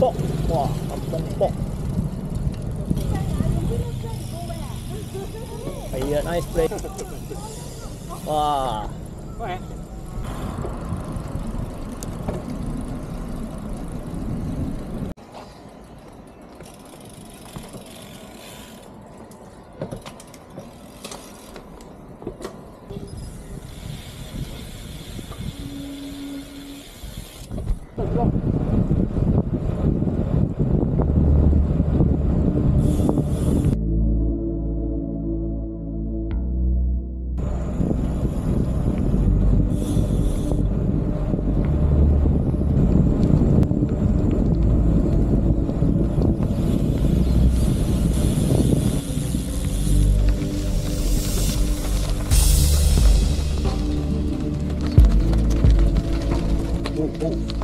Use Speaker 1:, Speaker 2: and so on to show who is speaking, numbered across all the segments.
Speaker 1: Pok. Wah, kampung nice place. Wah. Oh.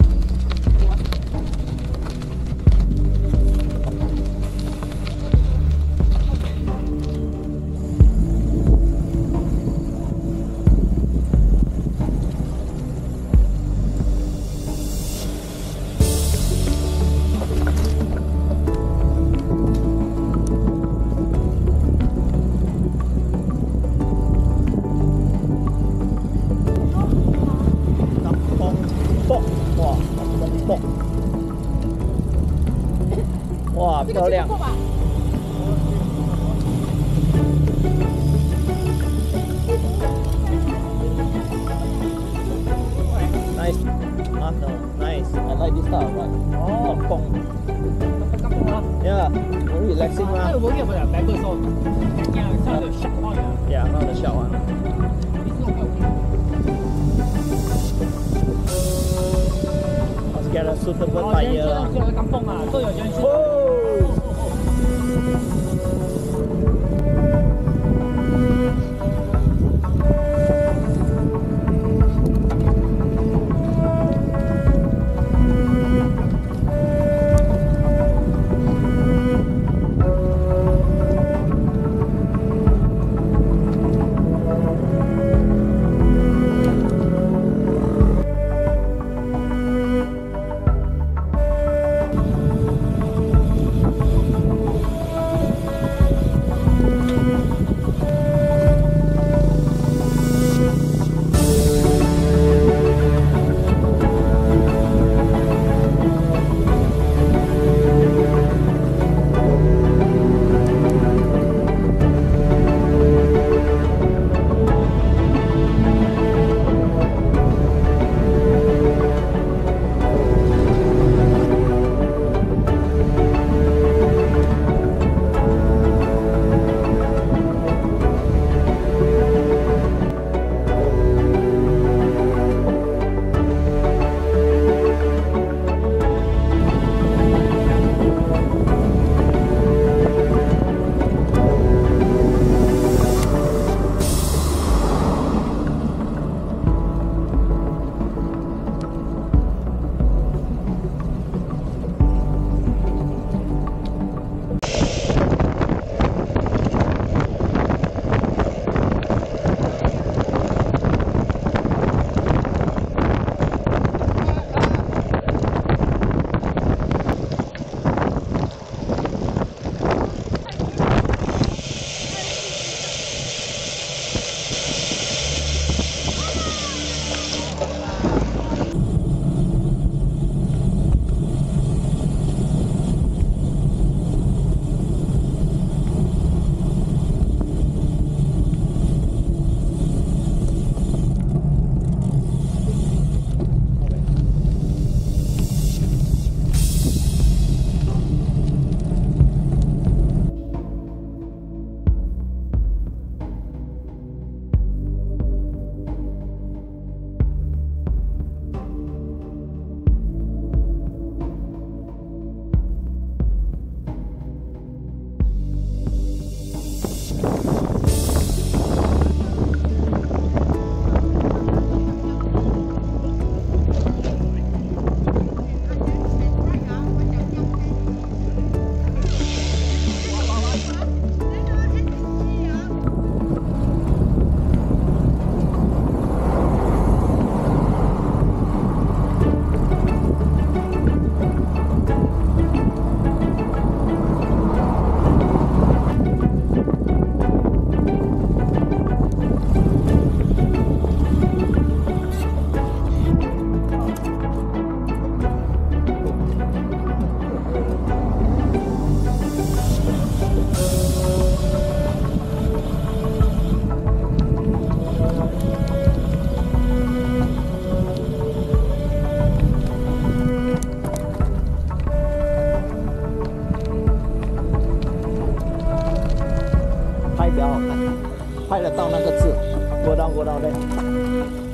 Speaker 1: Wah, 漂亮。Nice. Ah, no. Nice. I like this style. Right? Oh, kampung. Yeah. Very relaxing
Speaker 2: 那
Speaker 1: lah.
Speaker 2: 个我也不了，白个说，呀，上有小号呀，
Speaker 1: Yeah, not the short one.
Speaker 2: 你是我有。
Speaker 1: Must get a suitable
Speaker 2: 哦，人
Speaker 1: tire
Speaker 2: 去
Speaker 1: lah.
Speaker 2: 到去了港崩啊，都有人去。
Speaker 1: 了当那个字，过当过当的。